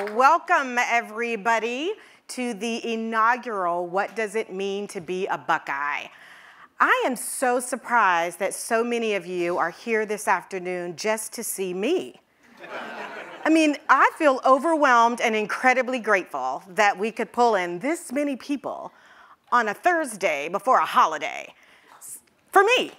Welcome everybody to the inaugural What Does It Mean to Be a Buckeye? I am so surprised that so many of you are here this afternoon just to see me. I mean, I feel overwhelmed and incredibly grateful that we could pull in this many people on a Thursday before a holiday. For me.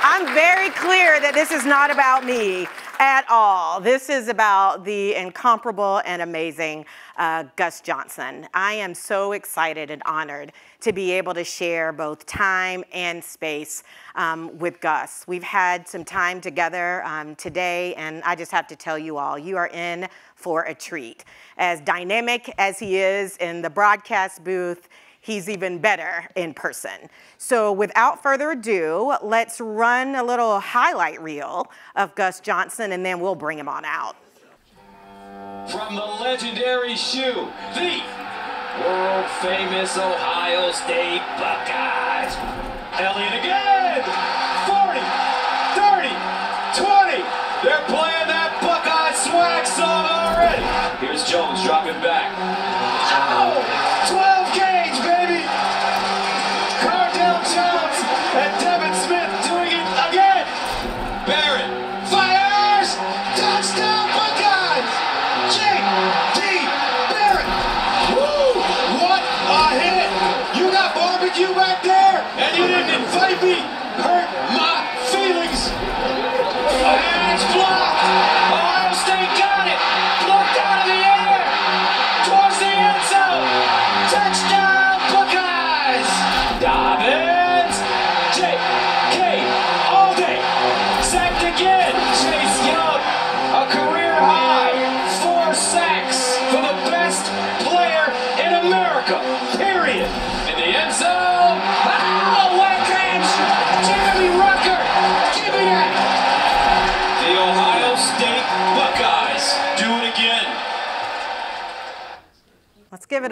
I'm very clear that this is not about me at all. This is about the incomparable and amazing uh, Gus Johnson. I am so excited and honored to be able to share both time and space um, with Gus. We've had some time together um, today, and I just have to tell you all, you are in for a treat. As dynamic as he is in the broadcast booth, he's even better in person. So without further ado, let's run a little highlight reel of Gus Johnson and then we'll bring him on out. From the legendary shoe, the world famous Ohio State Buckeyes. Elliott again! 40, 30, 20. They're playing that Buckeye swag song already. Here's Jones dropping back.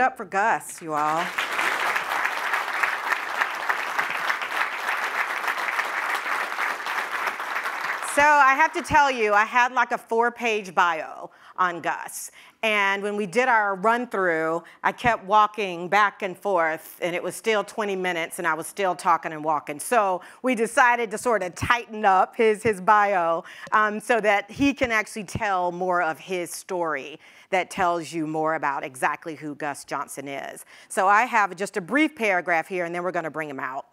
Up for Gus, you all. So I have to tell you, I had like a four page bio on Gus. And when we did our run through, I kept walking back and forth, and it was still 20 minutes, and I was still talking and walking. So we decided to sort of tighten up his, his bio um, so that he can actually tell more of his story that tells you more about exactly who Gus Johnson is. So I have just a brief paragraph here, and then we're going to bring him out.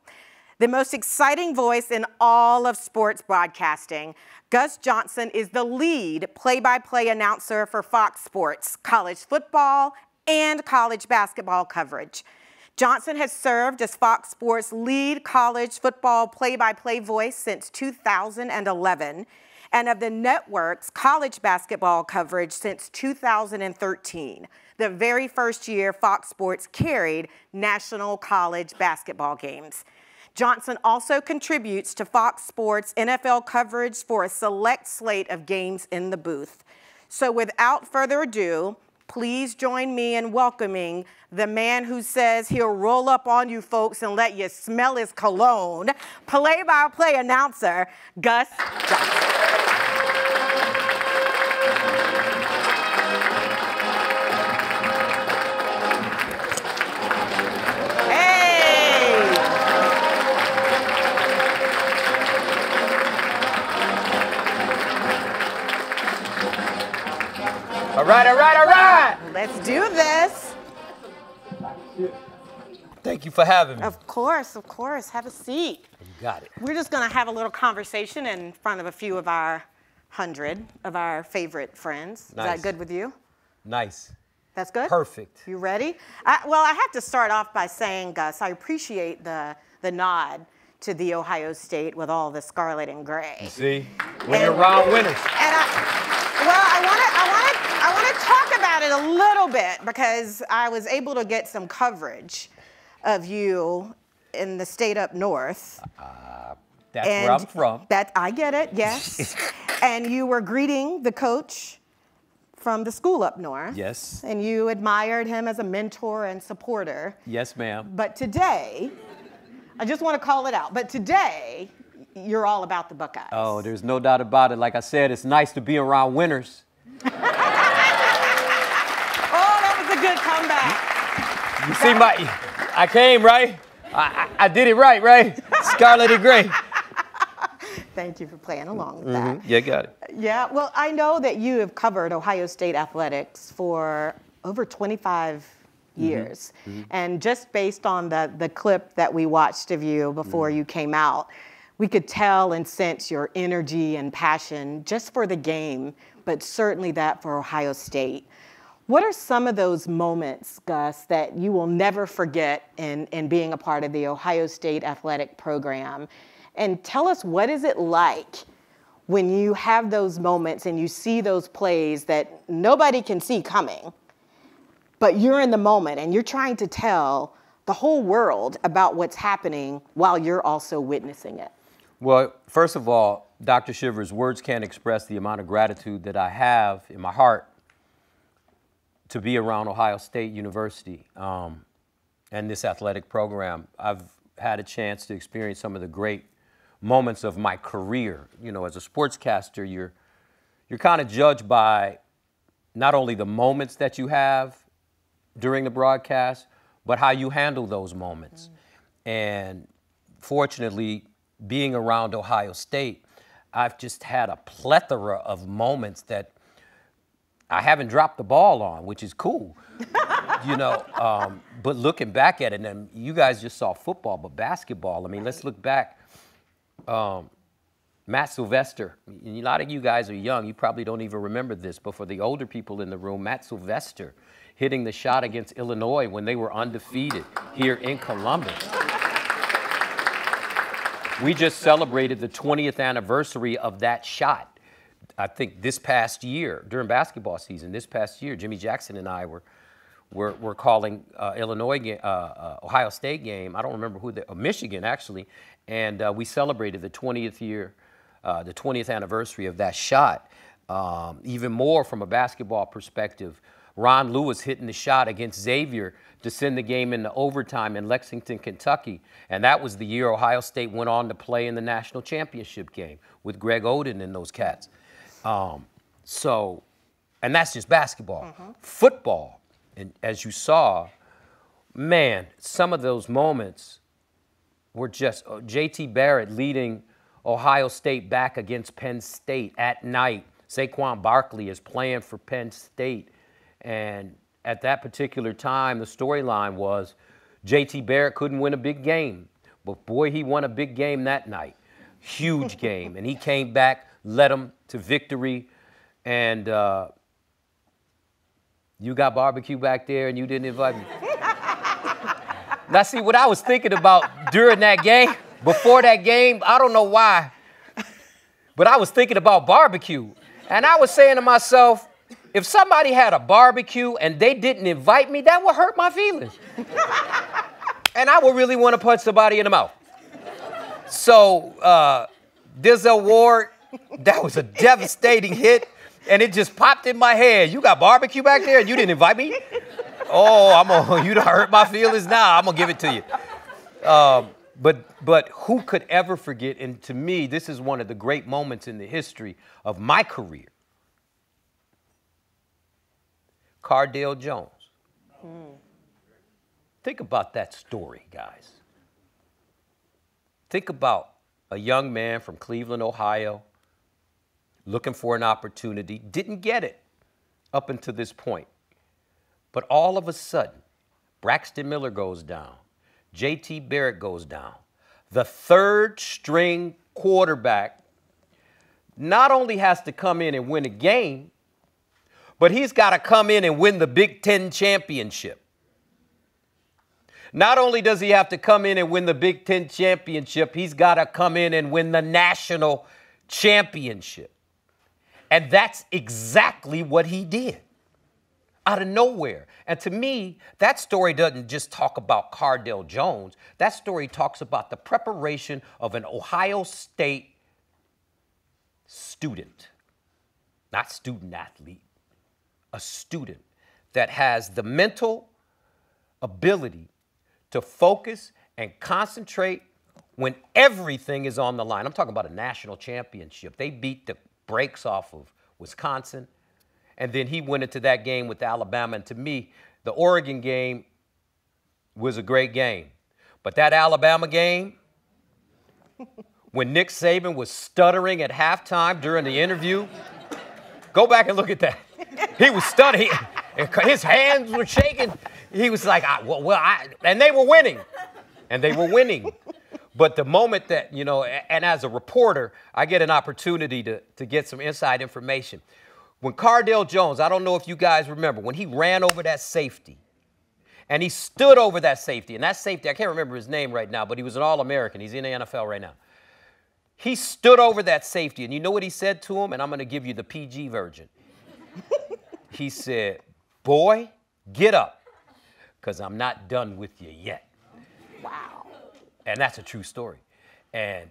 The most exciting voice in all of sports broadcasting, Gus Johnson is the lead play by play announcer for Fox Sports, college football, and college basketball coverage. Johnson has served as Fox Sports lead college football play by play voice since 2011 and of the network's college basketball coverage since 2013, the very first year Fox Sports carried national college basketball games. Johnson also contributes to Fox Sports NFL coverage for a select slate of games in the booth. So without further ado, please join me in welcoming the man who says he'll roll up on you folks and let you smell his cologne, play-by-play announcer, Gus Johnson. Right, all right, all right. Let's do this. Thank you for having me. Of course, of course. Have a seat. You got it. We're just going to have a little conversation in front of a few of our hundred of our favorite friends. Is that good with you? Nice. That's good? Perfect. You ready? I, well, I have to start off by saying, Gus, I appreciate the, the nod to the Ohio State with all the scarlet and gray. See, when you're around winners. And I, well, I want to, I want to, I want to talk about it a little bit because I was able to get some coverage of you in the state up north. Uh, that's where I'm from. That I get it, yes. and you were greeting the coach from the school up north. Yes. And you admired him as a mentor and supporter. Yes, ma'am. But today, I just want to call it out. But today, you're all about the Buckeyes. Oh, there's no doubt about it. Like I said, it's nice to be around winners. Oh, that was a good comeback. You see my, I came, right? I, I, I did it right, right? Scarlet and Gray. Thank you for playing along with that. Mm-hmm. Yeah, got it. Yeah, well, I know that you have covered Ohio State athletics for over 25 Mm-hmm. years. And just based on the, the clip that we watched of you before Mm-hmm. you came out, we could tell and sense your energy and passion just for the game, but certainly that for Ohio State. What are some of those moments, Gus, that you will never forget in, in being a part of the Ohio State athletic program? And tell us what is it like when you have those moments and you see those plays that nobody can see coming, but you're in the moment and you're trying to tell the whole world about what's happening while you're also witnessing it. Well, first of all, Dr. Shivers, words can't express the amount of gratitude that I have in my heart to be around Ohio State University um, and this athletic program. I've had a chance to experience some of the great moments of my career. You know, as a sportscaster, you're you're kind of judged by not only the moments that you have during the broadcast, but how you handle those moments. And fortunately, being around Ohio State, I've just had a plethora of moments that I haven't dropped the ball on, which is cool. you know, um, but looking back at it, and you guys just saw football, but basketball. I mean, let's look back. Um, Matt Sylvester. A lot of you guys are young. You probably don't even remember this, but for the older people in the room, Matt Sylvester hitting the shot against Illinois when they were undefeated here in Columbus. We just celebrated the 20th anniversary of that shot. I think this past year, during basketball season, this past year, Jimmy Jackson and I were were, were calling uh, Illinois, uh, uh, Ohio State game. I don't remember who the uh, Michigan actually, and uh, we celebrated the 20th year, uh, the 20th anniversary of that shot. Um, even more from a basketball perspective, Ron Lewis hitting the shot against Xavier to send the game into overtime in Lexington, Kentucky, and that was the year Ohio State went on to play in the national championship game with Greg Oden and those cats. Um, so, and that's just basketball. Football, and as you saw, man, some of those moments were just uh, JT Barrett leading Ohio State back against Penn State at night. Saquon Barkley is playing for Penn State. And at that particular time, the storyline was JT Barrett couldn't win a big game. But boy, he won a big game that night. Huge game. And he came back, led them to victory. And uh, you got barbecue back there and you didn't invite me. now, see, what I was thinking about during that game, before that game, I don't know why, but I was thinking about barbecue. And I was saying to myself, if somebody had a barbecue and they didn't invite me, that would hurt my feelings. and I would really want to punch somebody in the mouth. So, uh, Denzel Ward, that was a devastating hit, and it just popped in my head. You got barbecue back there and you didn't invite me? Oh, I'm gonna, you done hurt my feelings now. I'm gonna give it to you. Um, but, but who could ever forget? And to me, this is one of the great moments in the history of my career. Cardale Jones. Hmm. Think about that story, guys. Think about a young man from Cleveland, Ohio, looking for an opportunity, didn't get it up until this point. But all of a sudden, Braxton Miller goes down, JT Barrett goes down. The third string quarterback not only has to come in and win a game, but he's got to come in and win the Big Ten championship. Not only does he have to come in and win the Big Ten championship, he's got to come in and win the national championship. And that's exactly what he did out of nowhere. And to me, that story doesn't just talk about Cardale Jones. That story talks about the preparation of an Ohio State student, not student athlete, a student that has the mental ability to focus and concentrate when everything is on the line. I'm talking about a national championship. They beat the brakes off of Wisconsin. And then he went into that game with Alabama. And to me, the Oregon game was a great game. But that Alabama game, when Nick Saban was stuttering at halftime during the interview, go back and look at that. He was stuttering. His hands were shaking. He was like, I, well, well I, and they were winning. And they were winning. But the moment that, you know, and as a reporter, I get an opportunity to, to get some inside information. When Cardale Jones, I don't know if you guys remember, when he ran over that safety, and he stood over that safety. And that safety, I can't remember his name right now, but he was an All American. He's in the NFL right now. He stood over that safety, and you know what he said to him? And I'm going to give you the PG version. He said, Boy, get up, because I'm not done with you yet. Wow. And that's a true story. And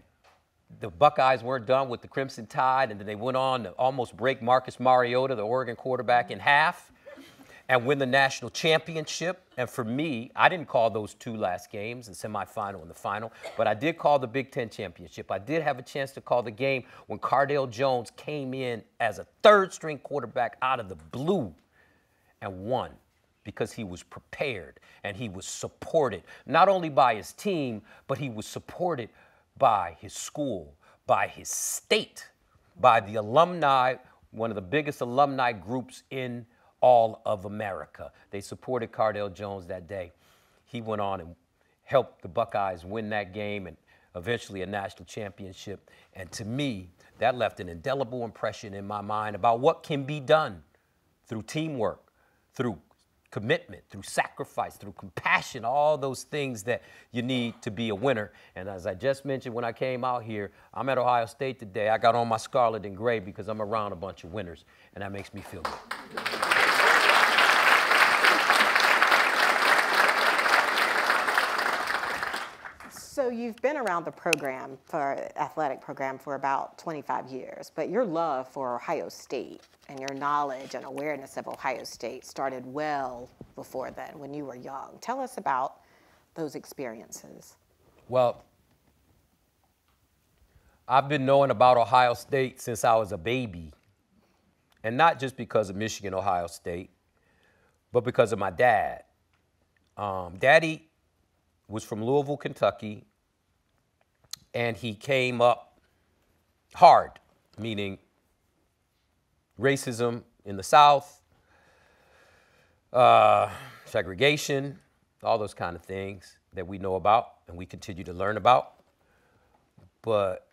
the Buckeyes weren't done with the Crimson Tide, and then they went on to almost break Marcus Mariota, the Oregon quarterback, in half and win the national championship. And for me, I didn't call those two last games, the semifinal and the final, but I did call the Big Ten championship. I did have a chance to call the game when Cardale Jones came in as a third string quarterback out of the blue and won because he was prepared and he was supported, not only by his team, but he was supported by his school, by his state, by the alumni, one of the biggest alumni groups in all of America. They supported Cardale Jones that day. He went on and helped the Buckeyes win that game and eventually a national championship. And to me, that left an indelible impression in my mind about what can be done through teamwork, through commitment, through sacrifice, through compassion, all those things that you need to be a winner. And as I just mentioned when I came out here, I'm at Ohio State today. I got on my scarlet and gray because I'm around a bunch of winners, and that makes me feel good. So you've been around the program for athletic program for about 25 years, but your love for Ohio State and your knowledge and awareness of Ohio State started well before then when you were young. Tell us about those experiences. Well, I've been knowing about Ohio State since I was a baby. And not just because of Michigan, Ohio State, but because of my dad. Um, Daddy was from Louisville, Kentucky, and he came up hard, meaning racism in the South, uh, segregation, all those kind of things that we know about and we continue to learn about. But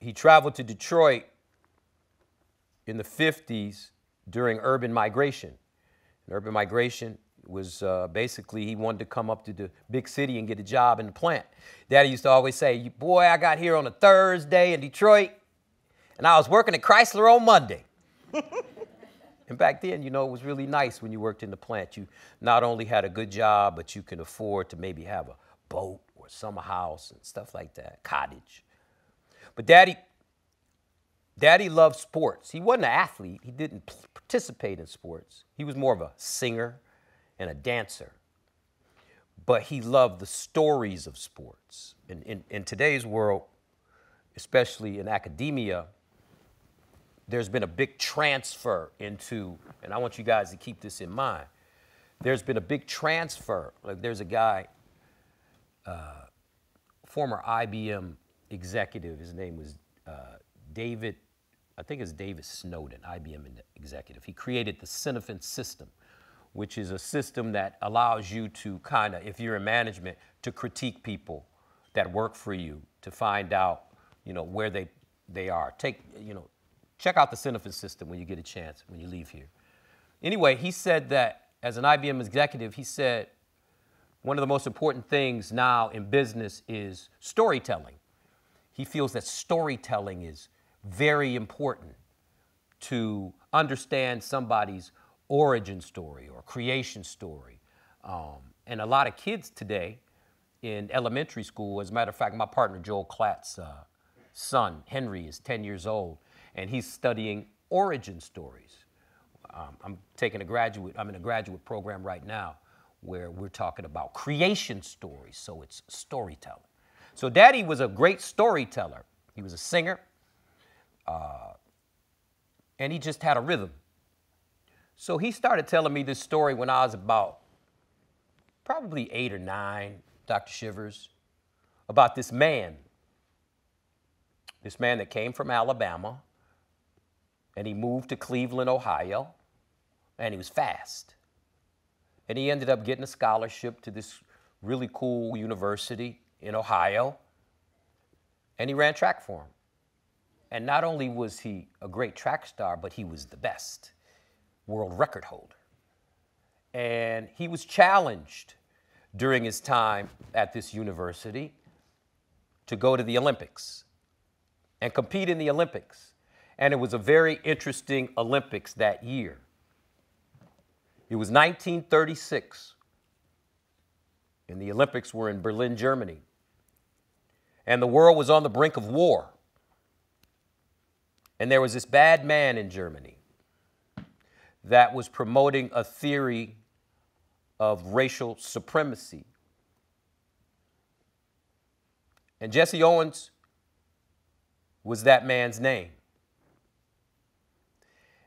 he traveled to Detroit in the 50s during urban migration. And urban migration was uh, basically he wanted to come up to the big city and get a job in the plant. Daddy used to always say, "Boy, I got here on a Thursday in Detroit, and I was working at Chrysler on Monday." and back then, you know, it was really nice when you worked in the plant. You not only had a good job, but you can afford to maybe have a boat or summer house and stuff like that, cottage. But Daddy, Daddy loved sports. He wasn't an athlete. He didn't participate in sports. He was more of a singer and a dancer. But he loved the stories of sports. In, in, in today's world, especially in academia, there's been a big transfer into, and I want you guys to keep this in mind. There's been a big transfer. Like there's a guy, uh, former IBM executive, his name was uh, David, I think it's David Snowden, IBM executive. He created the Cynefin system, which is a system that allows you to kind of, if you're in management, to critique people that work for you to find out, you know, where they, they are. Take, you know, check out the Cynefin system when you get a chance, when you leave here. Anyway, he said that as an IBM executive, he said one of the most important things now in business is storytelling. He feels that storytelling is very important to understand somebody's origin story or creation story. Um, and a lot of kids today in elementary school, as a matter of fact, my partner Joel Klatt's uh, son, Henry, is 10 years old, and he's studying origin stories. Um, I'm taking a graduate, I'm in a graduate program right now where we're talking about creation stories, so it's storytelling. So Daddy was a great storyteller. He was a singer, uh, and he just had a rhythm So he started telling me this story when I was about probably eight or nine, Dr. Shivers, about this man. This man that came from Alabama and he moved to Cleveland, Ohio, and he was fast. And he ended up getting a scholarship to this really cool university in Ohio, and he ran track for him. And not only was he a great track star, but he was the best world record holder. And he was challenged during his time at this university to go to the Olympics and compete in the Olympics. And it was a very interesting Olympics that year. It was 1936, and the Olympics were in Berlin, Germany. And the world was on the brink of war. And there was this bad man in Germany that was promoting a theory of racial supremacy. And Jesse Owens was that man's name.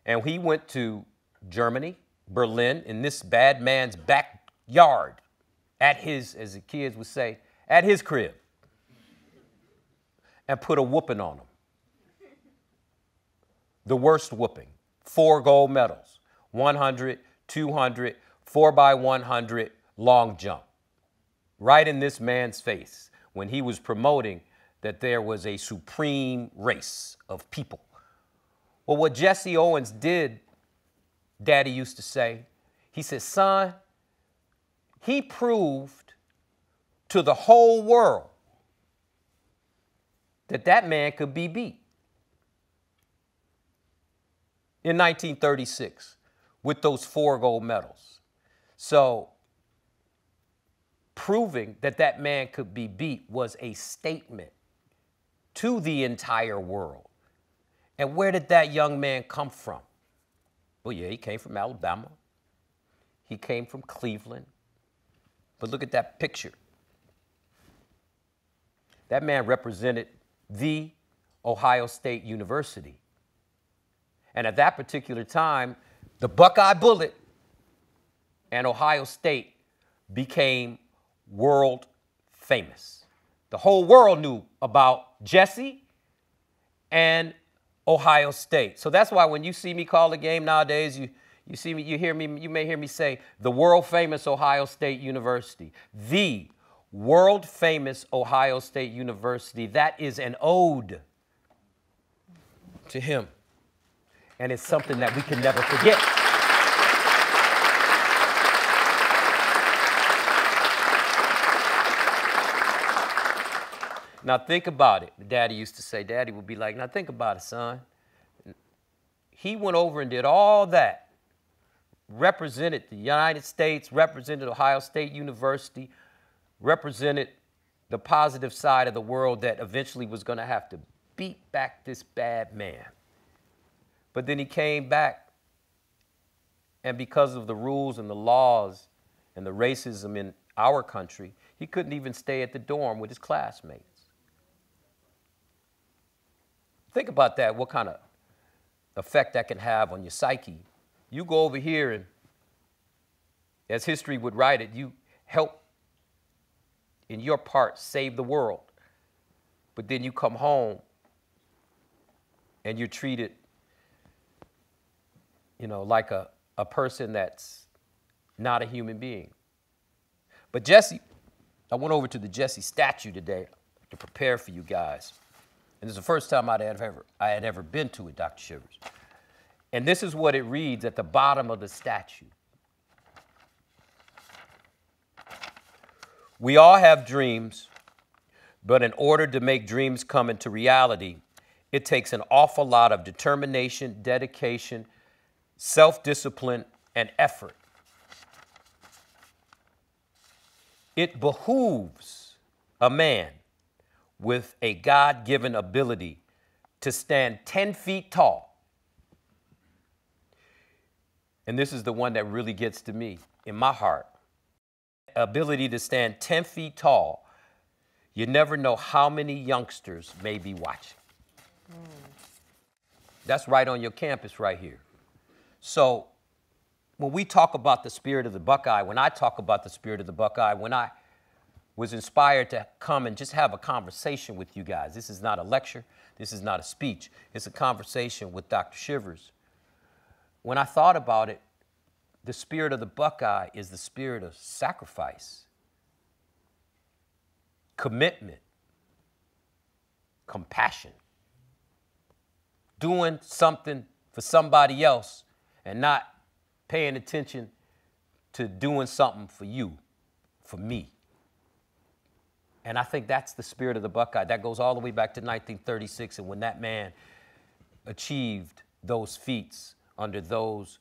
And he went to Germany, Berlin, in this bad man's backyard, at his, as the kids would say, at his crib, and put a whooping on him. The worst whooping. Four gold medals 100, 200, 4 by 100 long jump. Right in this man's face when he was promoting that there was a supreme race of people. Well, what Jesse Owens did, Daddy used to say, he said, son, he proved to the whole world that that man could be beat. In 1936, with those four gold medals. So, proving that that man could be beat was a statement to the entire world. And where did that young man come from? Well, yeah, he came from Alabama. He came from Cleveland. But look at that picture. That man represented the Ohio State University. And at that particular time, the Buckeye Bullet and Ohio State became world famous. The whole world knew about Jesse and Ohio State. So that's why when you see me call a game nowadays, you, you see me, you hear me, you may hear me say the world famous Ohio State University. The world famous Ohio State University. That is an ode to him. And it's something that we can never forget. Now think about it. Daddy used to say, Daddy would be like, now think about it, son. He went over and did all that, represented the United States, represented Ohio State University, represented the positive side of the world that eventually was going to have to beat back this bad man. But then he came back, and because of the rules and the laws and the racism in our country, he couldn't even stay at the dorm with his classmates. Think about that, what kind of effect that can have on your psyche. You go over here and, as history would write it, you help in your part save the world. But then you come home and you're treated, you know, like a, a person that's not a human being. But Jesse, I went over to the Jesse statue today to prepare for you guys. And this is the first time I'd ever, I had ever been to it, Dr. Shivers. And this is what it reads at the bottom of the statue. We all have dreams, but in order to make dreams come into reality, it takes an awful lot of determination, dedication, self discipline, and effort. It behooves a man with a God given ability to stand 10 feet tall. And this is the one that really gets to me in my heart. Ability to stand 10 feet tall. You never know how many youngsters may be watching. Mm. That's right on your campus, right here. So when we talk about the spirit of the Buckeye, when I talk about the spirit of the Buckeye, when I was inspired to come and just have a conversation with you guys, this is not a lecture, this is not a speech, it's a conversation with Dr. Shivers. When I thought about it, the spirit of the Buckeye is the spirit of sacrifice, commitment, compassion, doing something for somebody else and not paying attention to doing something for you, for me. And I think that's the spirit of the Buckeye. That goes all the way back to 1936 and when that man achieved those feats under those,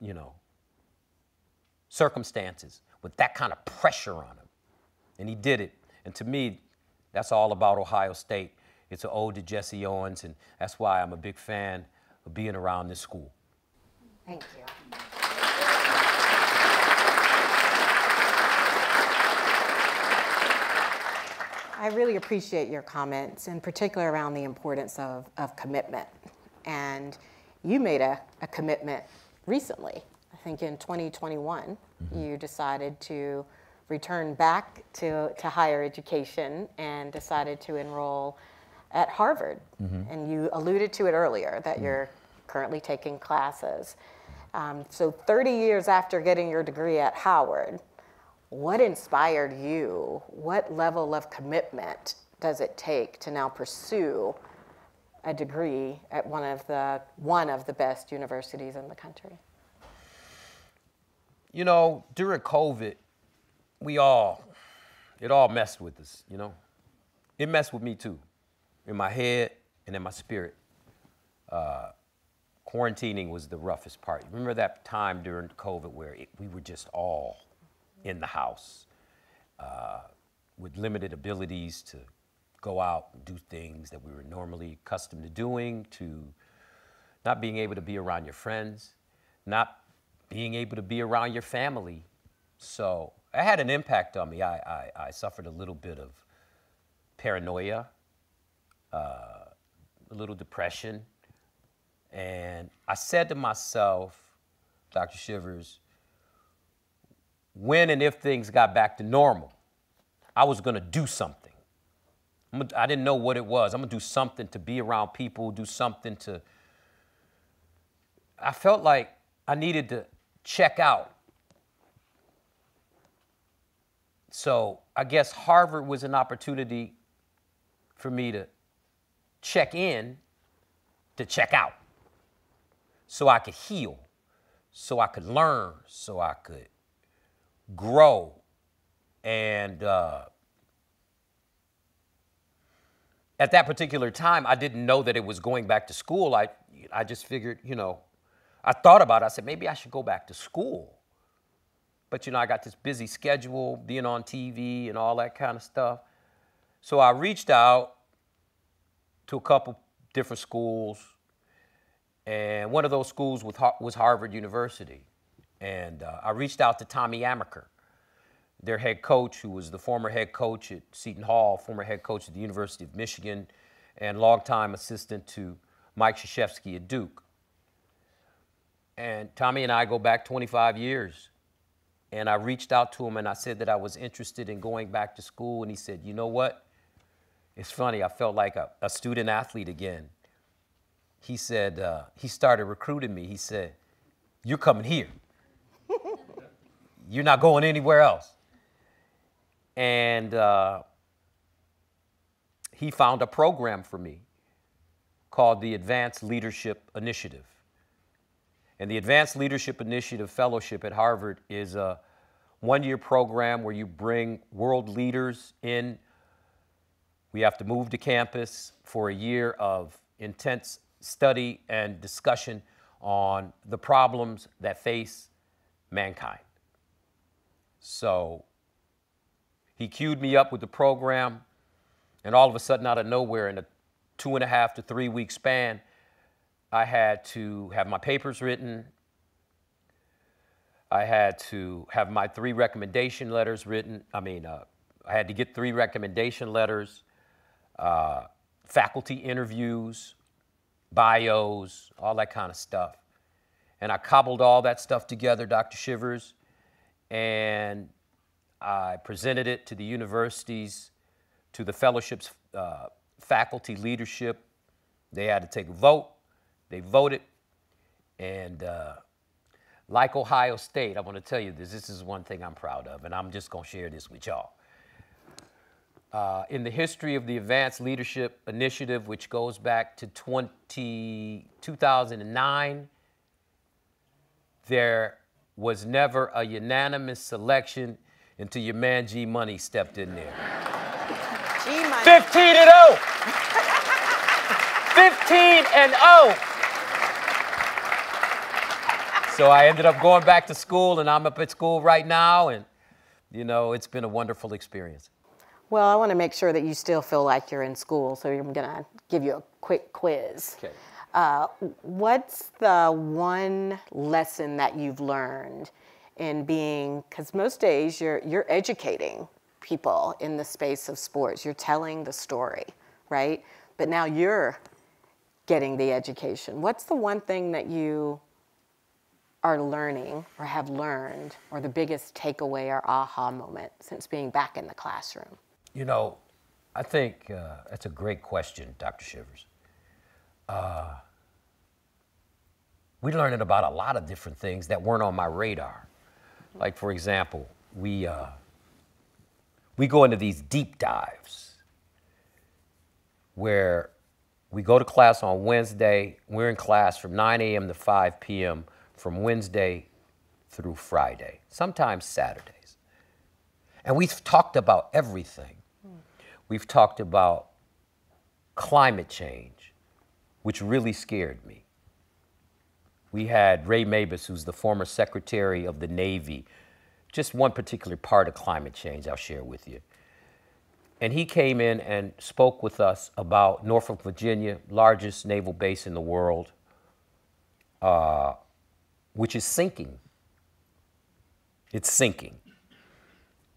you know, circumstances with that kind of pressure on him. And he did it. And to me, that's all about Ohio State. It's an ode to Jesse Owens, and that's why I'm a big fan of being around this school. Thank you. I really appreciate your comments, in particular around the importance of, of commitment. And you made a, a commitment recently. I think in 2021, mm-hmm. you decided to return back to, to higher education and decided to enroll at Harvard. Mm-hmm. And you alluded to it earlier that mm-hmm. you're currently taking classes. Um, so 30 years after getting your degree at Howard, what inspired you? What level of commitment does it take to now pursue a degree at one of the one of the best universities in the country? You know, during COVID, we all it all messed with us, you know. It messed with me too, in my head and in my spirit. Uh, quarantining was the roughest part. Remember that time during COVID where it, we were just all in the house uh, with limited abilities to go out and do things that we were normally accustomed to doing, to not being able to be around your friends, not being able to be around your family. So it had an impact on me. I, I, I suffered a little bit of paranoia, uh, a little depression. And I said to myself, Dr. Shivers, when and if things got back to normal, I was going to do something. I didn't know what it was. I'm going to do something to be around people, do something to. I felt like I needed to check out. So I guess Harvard was an opportunity for me to check in, to check out, so I could heal, so I could learn, so I could grow. And uh, at that particular time i didn't know that it was going back to school. I, I just figured you know i thought about it. I said maybe i should go back to school. But you know i got this busy schedule being on tv and all that kind of stuff. So i reached out to a couple different schools and one of those schools was harvard university and uh, I reached out to Tommy Amaker, their head coach, who was the former head coach at Seton Hall, former head coach at the University of Michigan, and longtime assistant to Mike Krzyzewski at Duke. And Tommy and I go back 25 years. And I reached out to him and I said that I was interested in going back to school. And he said, You know what? It's funny, I felt like a, a student athlete again. He said, uh, He started recruiting me. He said, You're coming here. You're not going anywhere else. And uh, he found a program for me called the Advanced Leadership Initiative. And the Advanced Leadership Initiative Fellowship at Harvard is a one year program where you bring world leaders in. We have to move to campus for a year of intense study and discussion on the problems that face mankind. So he queued me up with the program, and all of a sudden, out of nowhere, in a two and a half to three week span, I had to have my papers written. I had to have my three recommendation letters written. I mean, uh, I had to get three recommendation letters, uh, faculty interviews, bios, all that kind of stuff. And I cobbled all that stuff together, Dr. Shivers, and I presented it to the universities, to the fellowships, uh, faculty leadership. They had to take a vote. They voted. And uh, like Ohio State, I want to tell you this this is one thing I'm proud of, and I'm just going to share this with y'all. Uh, in the history of the Advanced Leadership Initiative, which goes back to 20, 2009, there was never a unanimous selection until your man G Money stepped in there. G money. 15 and 0. 15 and 0. So I ended up going back to school, and I'm up at school right now, and you know, it's been a wonderful experience. Well, I want to make sure that you still feel like you're in school, so I'm going to give you a quick quiz. Okay. Uh, what's the one lesson that you've learned in being? Because most days you're you're educating people in the space of sports. You're telling the story, right? But now you're getting the education. What's the one thing that you are learning or have learned, or the biggest takeaway or aha moment since being back in the classroom? You know, I think uh, that's a great question, Dr. Shivers. Uh, we learned about a lot of different things that weren't on my radar. Like, for example, we, uh, we go into these deep dives where we go to class on Wednesday. We're in class from 9 a.m. to 5 p.m. from Wednesday through Friday, sometimes Saturdays. And we've talked about everything. We've talked about climate change, which really scared me. We had Ray Mabus, who's the former Secretary of the Navy, just one particular part of climate change I'll share with you. And he came in and spoke with us about Norfolk, Virginia, largest naval base in the world, uh, which is sinking. It's sinking.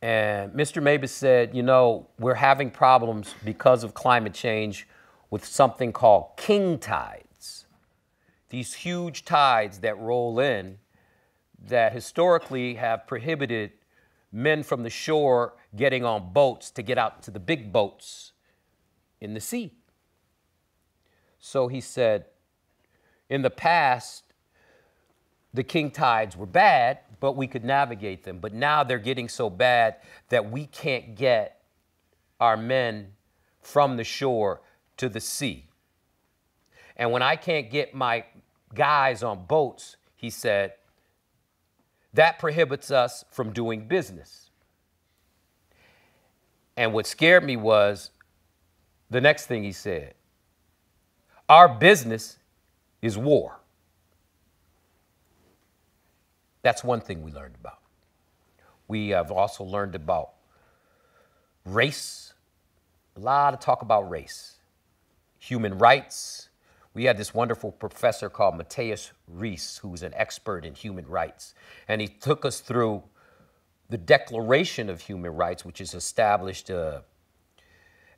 And Mr. Mabus said, you know, we're having problems because of climate change with something called king tides. These huge tides that roll in that historically have prohibited men from the shore getting on boats to get out to the big boats in the sea. So he said, in the past, the king tides were bad, but we could navigate them. But now they're getting so bad that we can't get our men from the shore to the sea. And when I can't get my guys on boats, he said, that prohibits us from doing business. And what scared me was the next thing he said our business is war. That's one thing we learned about. We have also learned about race, a lot of talk about race, human rights. We had this wonderful professor called Mathias Risse, who's an expert in human rights. And he took us through the Declaration of Human Rights, which is established uh,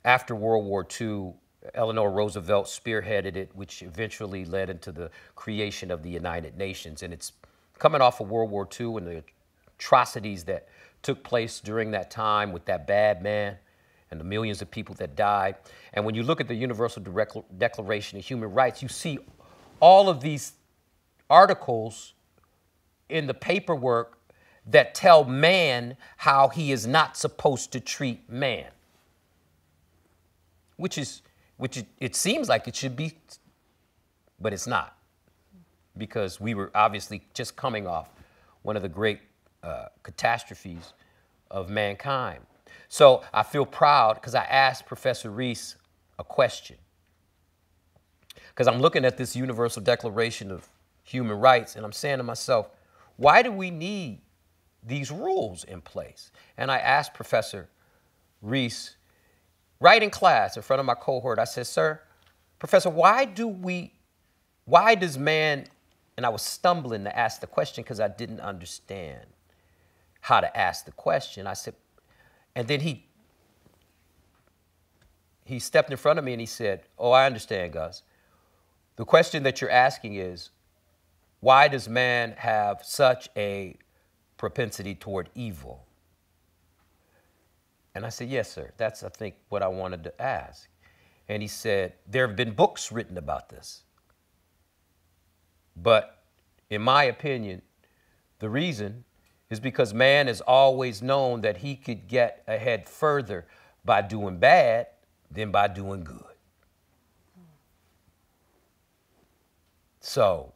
after World War II. Eleanor Roosevelt spearheaded it, which eventually led into the creation of the United Nations. And it's coming off of World War II and the atrocities that took place during that time with that bad man and the millions of people that died. And when you look at the Universal Declaration of Human Rights, you see all of these articles in the paperwork that tell man how he is not supposed to treat man. Which is which it, it seems like it should be, but it's not because we were obviously just coming off one of the great uh, catastrophes of mankind. So I feel proud because I asked Professor Risse a question. Because I'm looking at this Universal Declaration of Human Rights and I'm saying to myself, why do we need these rules in place? And I asked Professor Risse, right in class in front of my cohort, I said, Sir, Professor, why do we, why does man and I was stumbling to ask the question because I didn't understand how to ask the question. I said, and then he he stepped in front of me and he said, "Oh, I understand, Gus. The question that you're asking is, why does man have such a propensity toward evil? And I said, Yes, sir. That's, I think, what I wanted to ask. And he said, There have been books written about this. But in my opinion, the reason is because man has always known that he could get ahead further by doing bad than by doing good. So,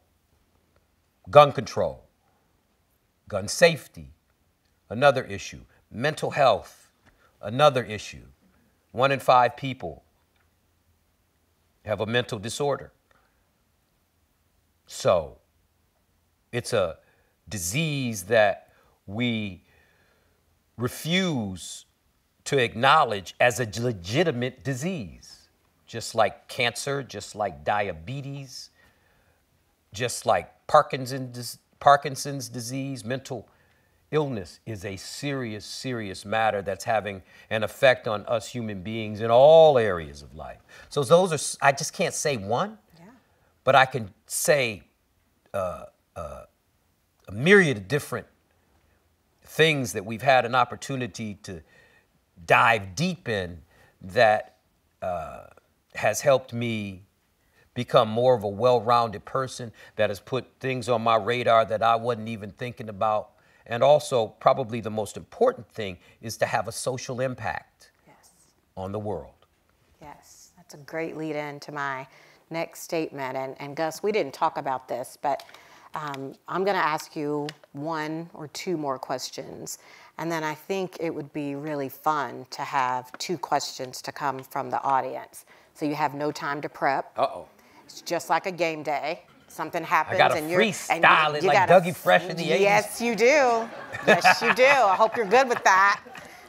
gun control, gun safety, another issue, mental health, another issue. One in five people have a mental disorder. So, it's a disease that we refuse to acknowledge as a legitimate disease, just like cancer, just like diabetes, just like Parkinson's, Parkinson's disease, mental illness is a serious, serious matter that's having an effect on us human beings in all areas of life. So those are, I just can't say one. But I can say uh, uh, a myriad of different things that we've had an opportunity to dive deep in that uh, has helped me become more of a well-rounded person that has put things on my radar that I wasn't even thinking about. And also, probably the most important thing is to have a social impact yes. on the world. Yes, that's a great lead in to my next statement. And, and Gus, we didn't talk about this, but um, I'm going to ask you one or two more questions. And then I think it would be really fun to have two questions to come from the audience. So you have no time to prep. Uh oh. It's just like a game day. Something happens gotta and you're freestyle it like Dougie Fresh in the 80s. Yes, you do. Yes, you do. I hope you're good with that.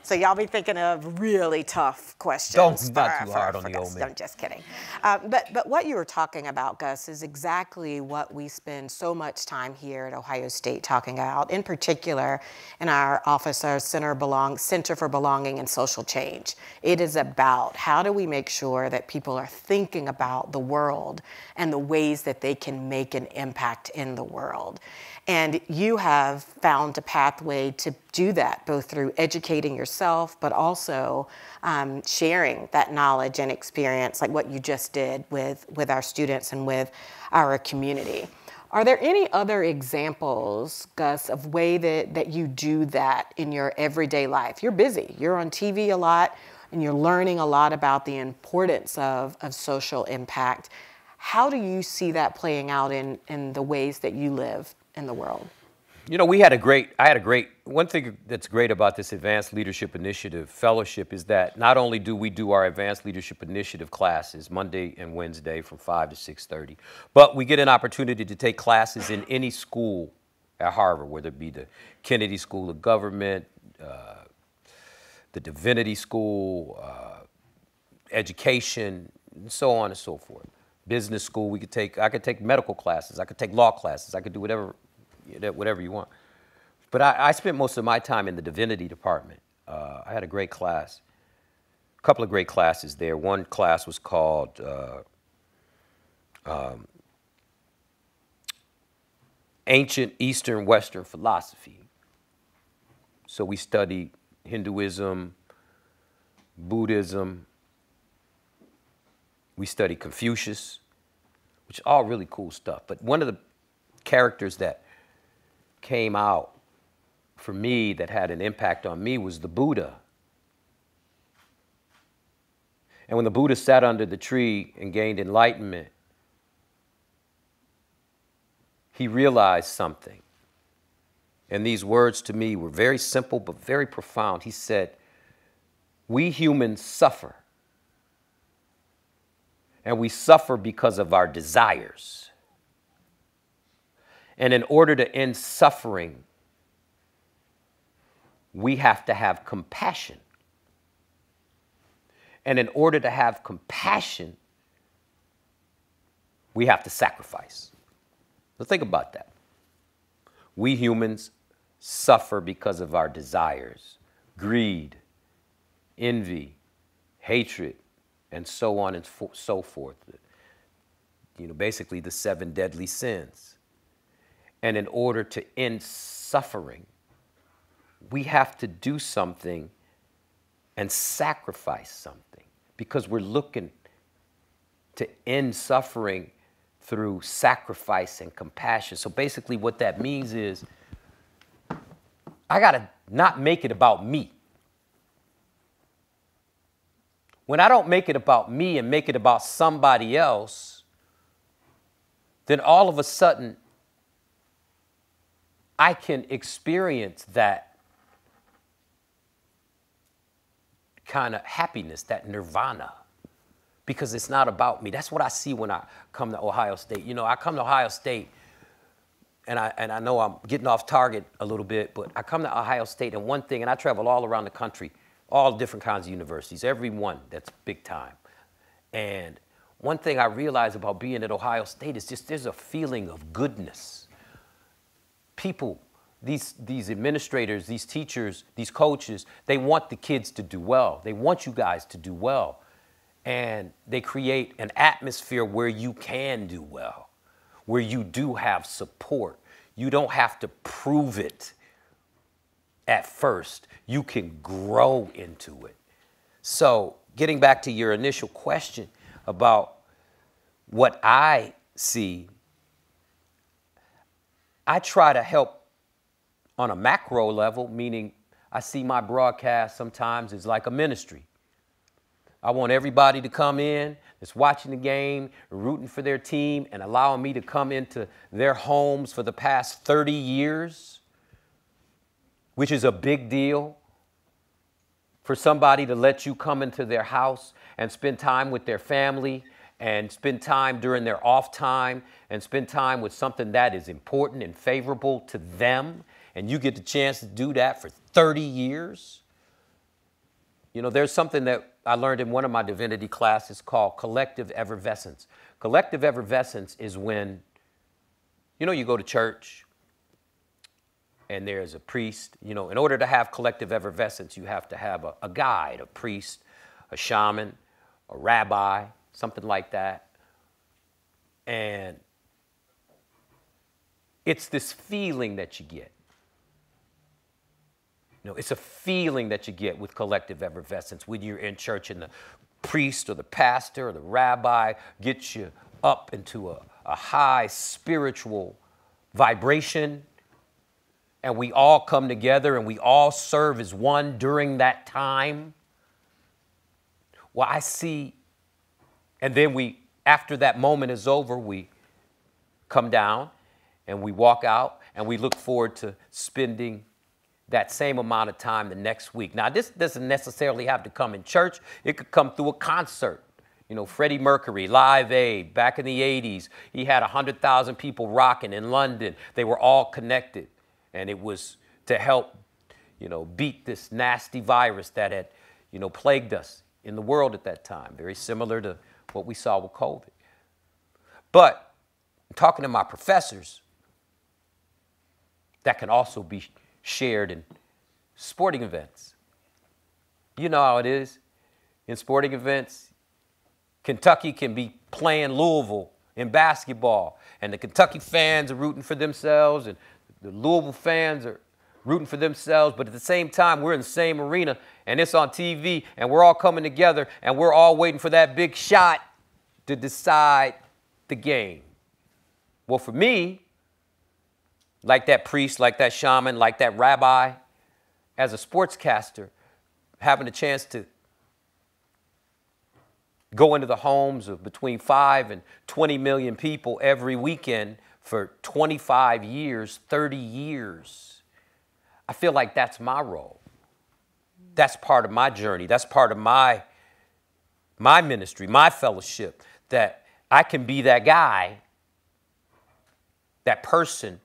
So y'all be thinking of really tough questions. Don't for, not too for, hard for on the Gus. old man. I'm just kidding. Uh, but but what you were talking about, Gus, is exactly what we spend so much time here at Ohio State talking about. In particular, in our office, our Center Belong Center for Belonging and Social Change. It is about how do we make sure that people are thinking about the world and the ways that they can make an impact in the world. And you have found a pathway to do that, both through educating yourself, but also um, sharing that knowledge and experience, like what you just did with, with our students and with our community. Are there any other examples, Gus, of way that, that you do that in your everyday life? You're busy, you're on TV a lot, and you're learning a lot about the importance of, of social impact. How do you see that playing out in, in the ways that you live in the world? You know, we had a great, I had a great, one thing that's great about this Advanced Leadership Initiative Fellowship is that not only do we do our Advanced Leadership Initiative classes Monday and Wednesday from 5 to 6.30, but we get an opportunity to take classes in any school at Harvard, whether it be the Kennedy School of Government, uh, the Divinity School, uh, education, and so on and so forth. Business school, we could take, I could take medical classes, I could take law classes, I could do whatever whatever you want. But I, I spent most of my time in the divinity department. Uh, I had a great class, a couple of great classes there. One class was called uh, um, Ancient Eastern Western Philosophy. So we studied Hinduism, Buddhism, we studied Confucius, which is all really cool stuff. But one of the characters that came out for me that had an impact on me was the Buddha. And when the Buddha sat under the tree and gained enlightenment, he realized something. And these words to me were very simple but very profound. He said, We humans suffer. And we suffer because of our desires. And in order to end suffering, we have to have compassion. And in order to have compassion, we have to sacrifice. So think about that. We humans suffer because of our desires, greed, envy, hatred, and so on and so forth. You know, basically the seven deadly sins. And in order to end suffering, we have to do something and sacrifice something because we're looking to end suffering through sacrifice and compassion. So basically, what that means is I got to not make it about me. When I don't make it about me and make it about somebody else, then all of a sudden I can experience that kind of happiness, that nirvana, because it's not about me. That's what I see when I come to Ohio State. You know, I come to Ohio State, and I, and I know I'm getting off target a little bit, but I come to Ohio State, and one thing, and I travel all around the country, all different kinds of universities, every one that's big time. And one thing I realize about being at Ohio State is just there's a feeling of goodness. People, these, these administrators, these teachers, these coaches, they want the kids to do well. They want you guys to do well. And they create an atmosphere where you can do well, where you do have support. You don't have to prove it at first. You can grow into it. So, getting back to your initial question about what I see, I try to help on a macro level, meaning I see my broadcast sometimes as like a ministry. I want everybody to come in that's watching the game, rooting for their team, and allowing me to come into their homes for the past 30 years, which is a big deal. For somebody to let you come into their house and spend time with their family and spend time during their off time and spend time with something that is important and favorable to them, and you get the chance to do that for 30 years. You know, there's something that I learned in one of my divinity classes called collective effervescence. Collective effervescence is when, you know, you go to church and there's a priest. You know, in order to have collective effervescence, you have to have a, a guide, a priest, a shaman, a rabbi, something like that. And it's this feeling that you get. You know, it's a feeling that you get with collective effervescence when you're in church and the priest or the pastor or the rabbi gets you up into a, a high spiritual vibration. And we all come together and we all serve as one during that time. Well, I see, and then we, after that moment is over, we come down and we walk out and we look forward to spending that same amount of time the next week. Now, this doesn't necessarily have to come in church, it could come through a concert. You know, Freddie Mercury, Live Aid, back in the 80s, he had 100,000 people rocking in London. They were all connected, and it was to help, you know, beat this nasty virus that had, you know, plagued us in the world at that time, very similar to what we saw with COVID. But talking to my professors, that can also be shared in sporting events. You know how it is in sporting events. Kentucky can be playing Louisville in basketball, and the Kentucky fans are rooting for themselves, and the Louisville fans are rooting for themselves, but at the same time, we're in the same arena and it's on TV and we're all coming together and we're all waiting for that big shot to decide the game. Well, for me, like that priest, like that shaman, like that rabbi, as a sportscaster, having a chance to go into the homes of between 5 and 20 million people every weekend for 25 years, 30 years. I feel like that's my role. That's part of my journey. That's part of my my ministry, my fellowship that I can be that guy, that person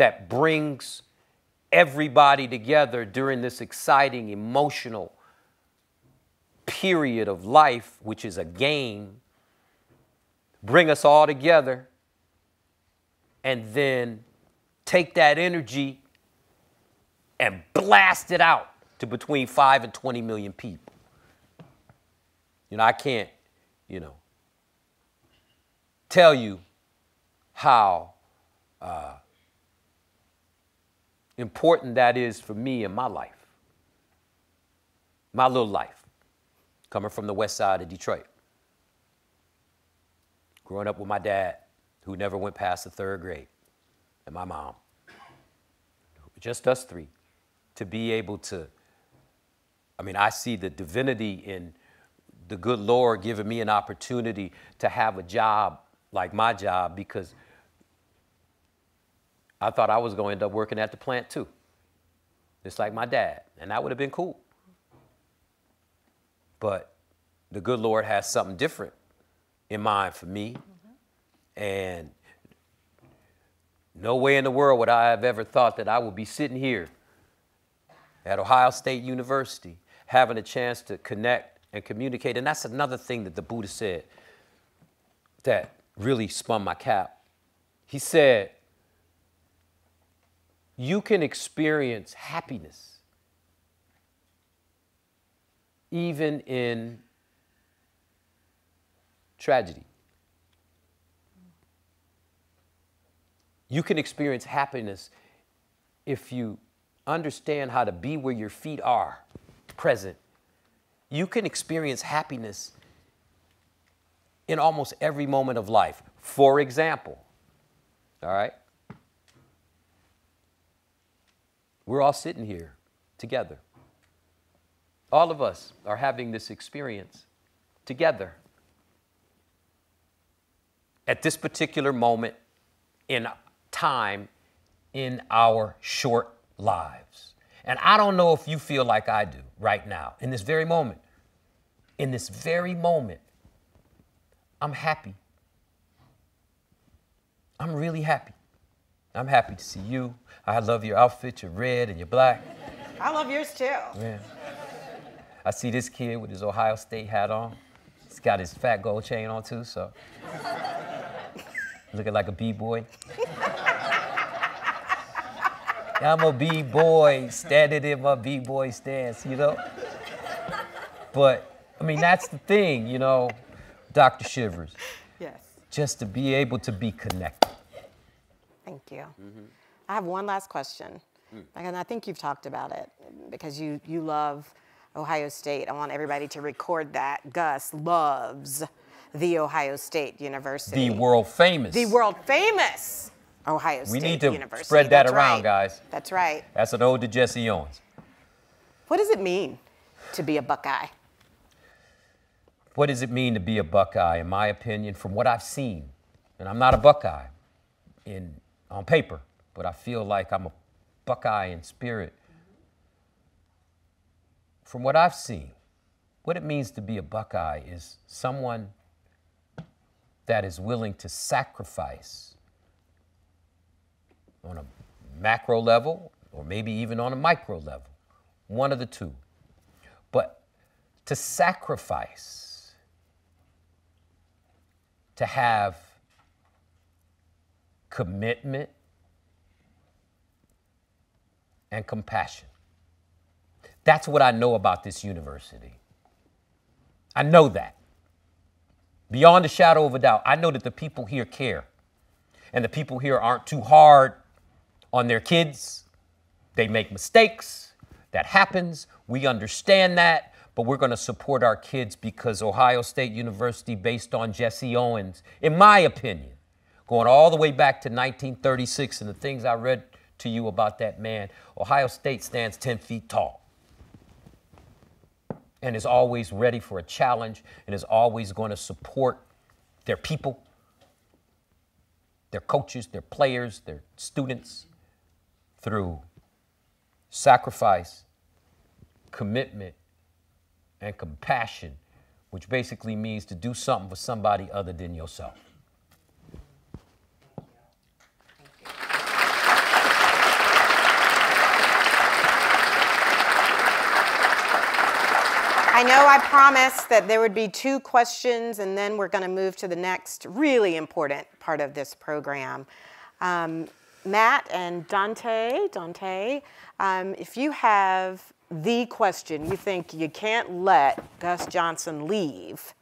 that brings everybody together during this exciting, emotional period of life, which is a game. Bring us all together and then take that energy and blast it out to between 5 and 20 million people. You know, I can't, you know, tell you how uh, important that is for me in my life, my little life, coming from the west side of Detroit. Growing up with my dad, who never went past the third grade, and my mom. Just us three. To be able to, I mean, I see the divinity in the good Lord giving me an opportunity to have a job like my job because I thought I was going to end up working at the plant too, just like my dad, and that would have been cool. But the good Lord has something different in mind for me, mm-hmm. and no way in the world would I have ever thought that I would be sitting here at Ohio State University having a chance to connect and communicate. And that's another thing that the Buddha said that really spun my cap. He said, You can experience happiness even in tragedy. You can experience happiness if you understand how to be where your feet are, present. You can experience happiness in almost every moment of life. For example, all right? We're all sitting here together. All of us are having this experience together. At this particular moment in time in our short lives. And I don't know if you feel like I do right now, in this very moment. In this very moment, I'm happy. I'm really happy. I'm happy to see you. I love your outfit, your red and your black. I love yours too. Yeah. I see this kid with his Ohio State hat on. He's got his fat gold chain on too, so. Looking like a B-boy. I'm a B-boy standing in my B-boy stance, you know? But, I mean, that's the thing, you know, Dr. Shivers. Yes. Just to be able to be connected. Thank you. Mm-hmm. I have one last question, mm. and I think you've talked about it because you, you love Ohio State. I want everybody to record that. Gus loves the Ohio State University. The world famous. The world famous Ohio State University. We need to University. spread that That's around, right. guys. That's right. That's an ode to Jesse Owens. What does it mean to be a Buckeye? What does it mean to be a Buckeye? In my opinion, from what I've seen, and I'm not a Buckeye in on paper, but I feel like I'm a Buckeye in spirit. From what I've seen, what it means to be a Buckeye is someone that is willing to sacrifice on a macro level or maybe even on a micro level, one of the two. But to sacrifice, to have commitment and compassion. That's what I know about this university. I know that. Beyond a shadow of a doubt, I know that the people here care. And the people here aren't too hard on their kids. They make mistakes. That happens. We understand that. But we're going to support our kids because Ohio State University, based on Jesse Owens, in my opinion, going all the way back to 1936 and the things I read to you about that man, Ohio State stands 10 feet tall and is always ready for a challenge and is always going to support their people, their coaches, their players, their students through sacrifice, commitment, and compassion, which basically means to do something for somebody other than yourself. I know I promised that there would be two questions, and then we're going to move to the next really important part of this program. Um, Matt and Dante, Dante, um, if you have the question you think you can't let Gus Johnson leave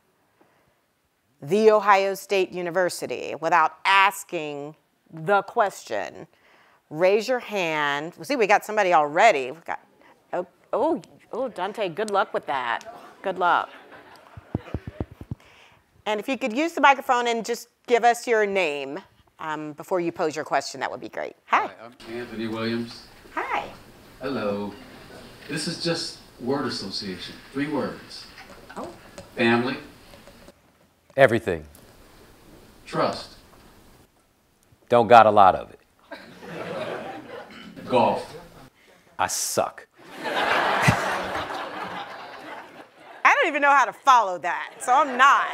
the Ohio State University without asking the question, raise your hand. See, we got somebody already. We got, oh, oh, oh, Dante, good luck with that. Good luck. And if you could use the microphone and just give us your name um, before you pose your question, that would be great. Hi. Hi, I'm Anthony Williams. Hi. Hello. This is just word association. Three words. Oh. Family, Everything. trust, Don't got a lot of it. golf. I suck. I don't even know how to follow that, so I'm not.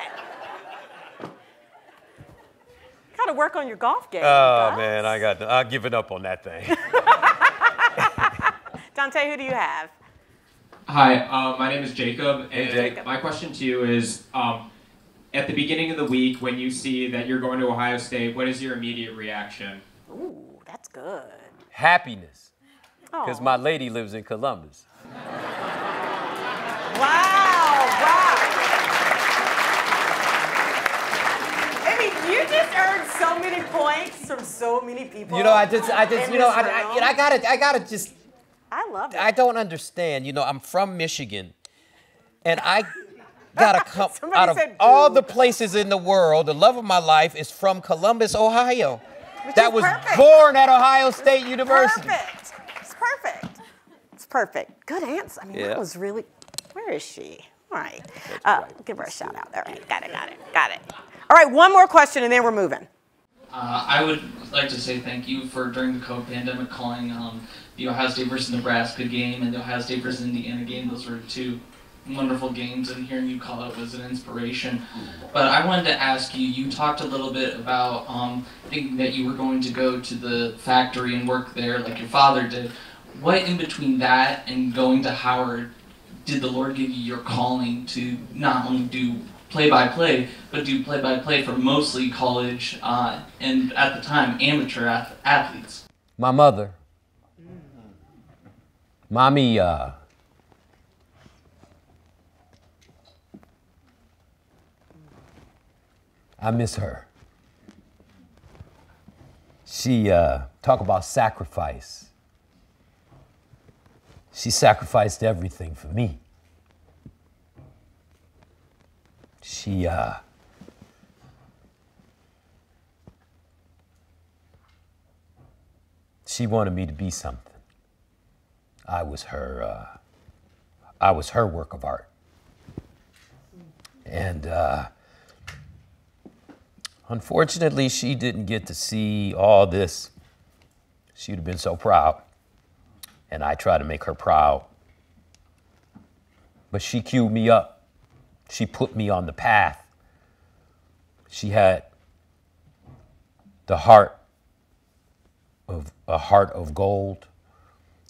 Got to work on your golf game. Oh Gus. man, I got. I'm giving up on that thing. Dante, who do you have? Hi, uh, my name is Jacob, and Jacob. my question to you is: um, at the beginning of the week, when you see that you're going to Ohio State, what is your immediate reaction? Ooh, that's good. Happiness, because my lady lives in Columbus. Wow, wow. I mean, you just earned so many points from so many people. You know, I just, I just, you know, I, I, you know, I gotta, I gotta just. I love it. I don't understand. You know, I'm from Michigan, and I gotta come Somebody out of said all the places in the world. The love of my life is from Columbus, Ohio. Which that was perfect. born at Ohio State University. Perfect. It's perfect. It's perfect. Good answer. I mean, Yeah. that was really. Where is she? All right. Uh, give her a shout out. All right. Got it. Got it. Got it. All right. One more question, and then we're moving. Uh, I would like to say thank you for during the COVID pandemic calling um, the Ohio State versus Nebraska game and the Ohio State versus Indiana game. Those were two wonderful games, and hearing you call it was an inspiration. But I wanted to ask you. You talked a little bit about um, thinking that you were going to go to the factory and work there, like your father did. What in between that and going to Howard did the Lord give you your calling to not only do play by play, but do play by play for mostly college uh, and at the time amateur ath- athletes? My mother, mommy, uh, I miss her. She uh, talk about sacrifice. She sacrificed everything for me. She uh, she wanted me to be something. I was her. Uh, I was her work of art. And uh, unfortunately, she didn't get to see all this. She'd have been so proud, and I tried to make her proud. But she queued me up. She put me on the path. She had the heart of a heart of gold.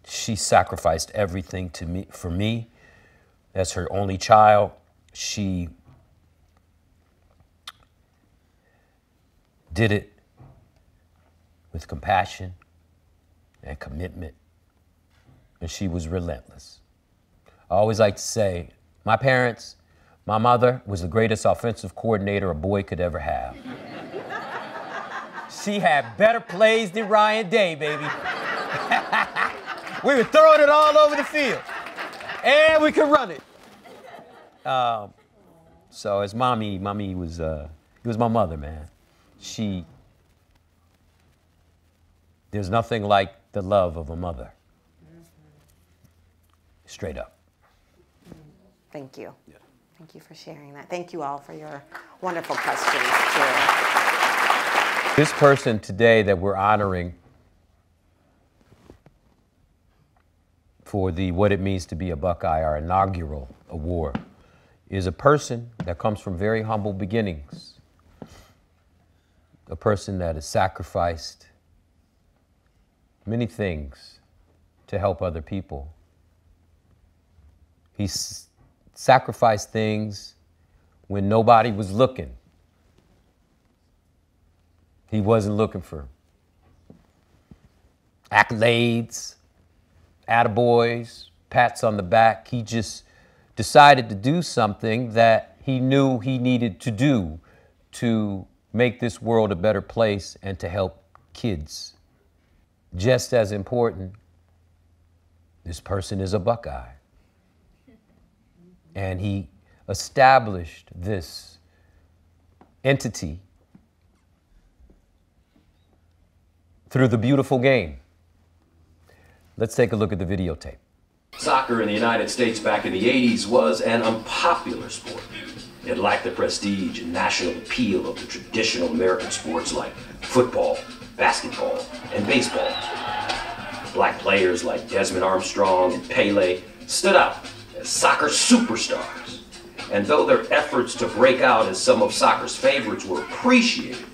She sacrificed everything to me for me. As her only child, she did it with compassion and commitment, and she was relentless. I always like to say, my parents, my mother was the greatest offensive coordinator a boy could ever have. She had better plays than Ryan Day, baby. we were throwing it all over the field, and we could run it. Um, so as mommy, mommy was, uh, it was my mother, man. She, there's nothing like the love of a mother. Straight up. Thank you. Thank you for sharing that. Thank you all for your wonderful questions. This person today that we're honoring for the What It Means to Be a Buckeye, our inaugural award, is a person that comes from very humble beginnings. A person that has sacrificed many things to help other people. He's sacrificed things when nobody was looking. He wasn't looking for accolades, attaboys, pats on the back. He just decided to do something that he knew he needed to do to make this world a better place and to help kids just as important, this person is a Buckeye. And he established this entity through the beautiful game. Let's take a look at the videotape. Soccer in the United States back in the 80s was an unpopular sport. It lacked the prestige and national appeal of the traditional American sports like football, basketball, and baseball. Black players like Desmond Armstrong and Pele stood out soccer superstars. And though their efforts to break out as some of soccer's favorites were appreciated,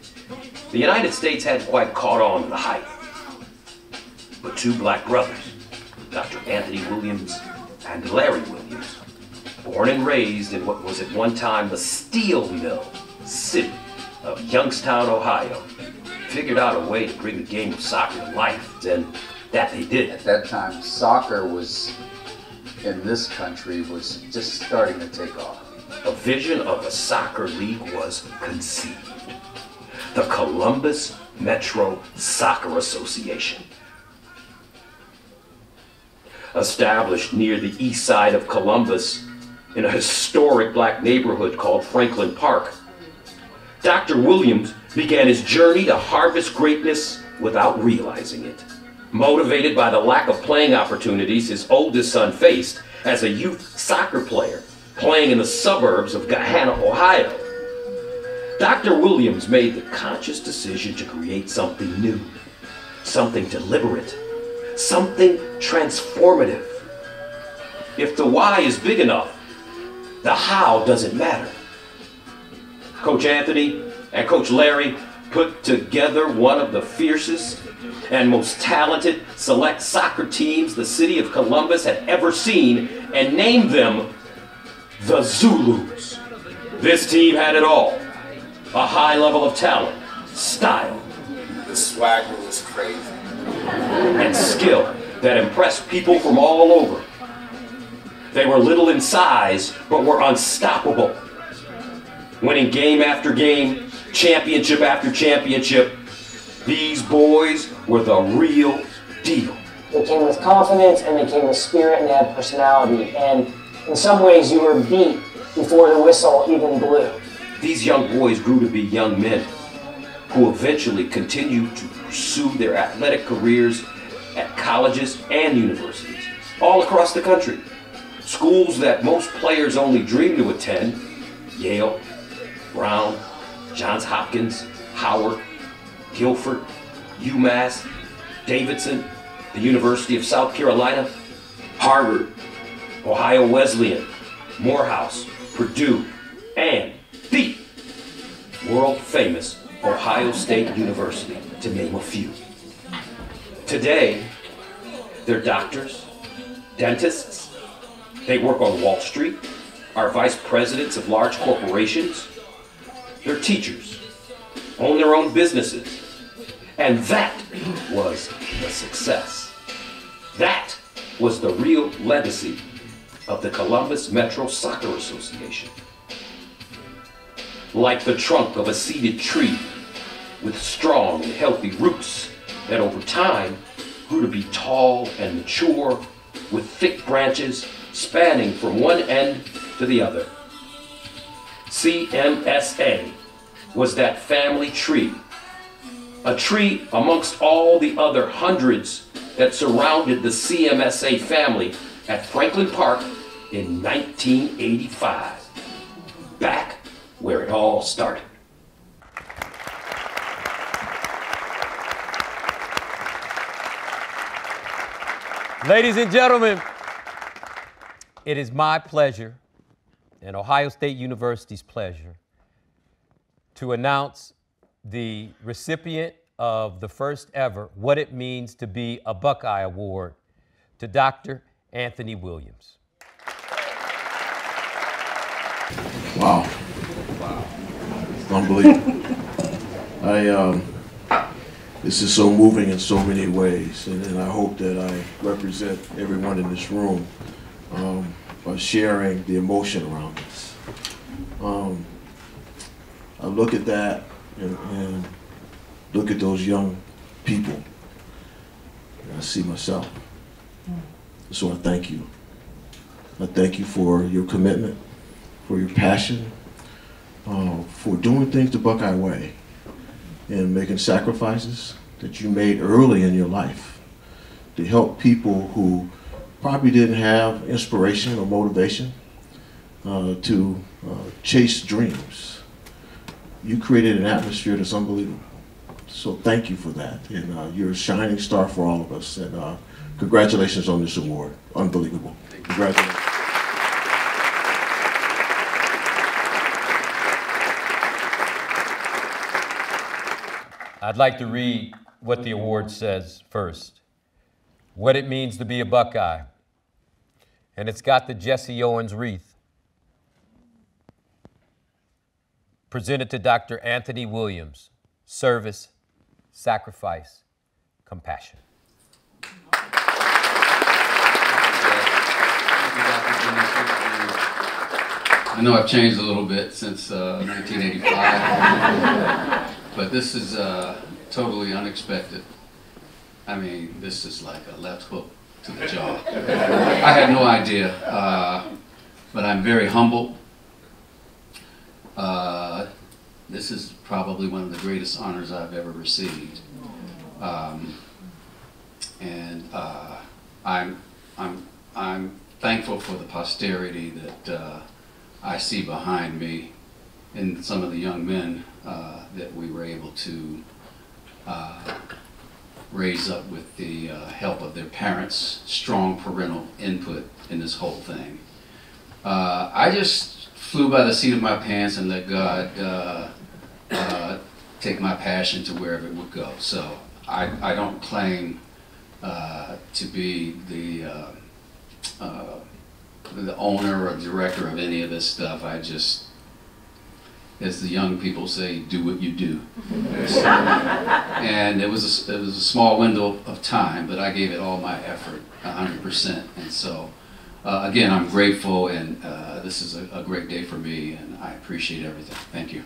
the United States hadn't quite caught on to the hype. But two black brothers, Dr. Anthony Williams and Larry Williams, born and raised in what was at one time the steel mill city of Youngstown, Ohio, figured out a way to bring the game of soccer to life, and that they did. At that time, soccer was in this country was just starting to take off. A vision of a soccer league was conceived. The Columbus Metro Soccer Association. Established near the east side of Columbus in a historic black neighborhood called Franklin Park, Dr. Williams began his journey to harvest greatness without realizing it. Motivated by the lack of playing opportunities his oldest son faced as a youth soccer player playing in the suburbs of Gahanna, Ohio, Dr. Williams made the conscious decision to create something new, something deliberate, something transformative. If the why is big enough, the how doesn't matter. Coach Anthony and Coach Larry put together one of the fiercest and most talented select soccer teams the city of Columbus had ever seen and named them the Zulus. This team had it all a high level of talent, style, The swagger was crazy. and skill that impressed people from all over. They were little in size, but were unstoppable. Winning game after game, championship after championship, these boys were the real deal. They came with confidence and they came with spirit and they had personality. And in some ways, you were beat before the whistle even blew. These young boys grew to be young men who eventually continued to pursue their athletic careers at colleges and universities all across the country. Schools that most players only dream to attend Yale, Brown, Johns Hopkins, Howard, Guilford, UMass, Davidson, the University of South Carolina, Harvard, Ohio Wesleyan, Morehouse, Purdue, and the world famous Ohio State University, to name a few. Today, they're doctors, dentists, they work on Wall Street, are vice presidents of large corporations, they're teachers, own their own businesses, and that was the success. That was the real legacy of the Columbus Metro Soccer Association. Like the trunk of a seeded tree with strong and healthy roots that over time grew to be tall and mature with thick branches spanning from one end to the other. CMSA was that family tree, a tree amongst all the other hundreds that surrounded the CMSA family at Franklin Park in 1985, back where it all started. Ladies and gentlemen, it is my pleasure and Ohio State University's pleasure to announce the recipient of the first ever What It Means to Be a Buckeye Award to Dr. Anthony Williams. Wow. Wow. Unbelievable. I, um, this is so moving in so many ways, and, and I hope that I represent everyone in this room um, by sharing the emotion around this. Um, I look at that and, and look at those young people I see myself. So I thank you. I thank you for your commitment, for your passion, uh, for doing things the Buckeye way and making sacrifices that you made early in your life to help people who probably didn't have inspiration or motivation uh, to uh, chase dreams. You created an atmosphere that's unbelievable. So thank you for that. And uh, you're a shining star for all of us. And uh, congratulations on this award. Unbelievable. Congratulations. I'd like to read what the award says first. What it means to be a Buckeye. And it's got the Jesse Owens wreath. Presented to Dr. Anthony Williams. Service, sacrifice, compassion. I know I've changed a little bit since uh, 1985, but this is uh, totally unexpected. I mean, this is like a left hook to the jaw. I had no idea, uh, but I'm very humble. Uh, this is probably one of the greatest honors I've ever received. Um, and uh, I'm, I'm, I'm thankful for the posterity that uh, I see behind me and some of the young men uh, that we were able to uh, raise up with the uh, help of their parents, strong parental input in this whole thing. Uh, I just flew by the seat of my pants and let God uh, uh, take my passion to wherever it would go. So I, I don't claim uh, to be the uh, uh, the owner or director of any of this stuff. I just, as the young people say, do what you do. So, and it was a, it was a small window of time, but I gave it all my effort, 100%. And so, uh, again, I'm grateful, and uh, this is a, a great day for me, and I appreciate everything. Thank you.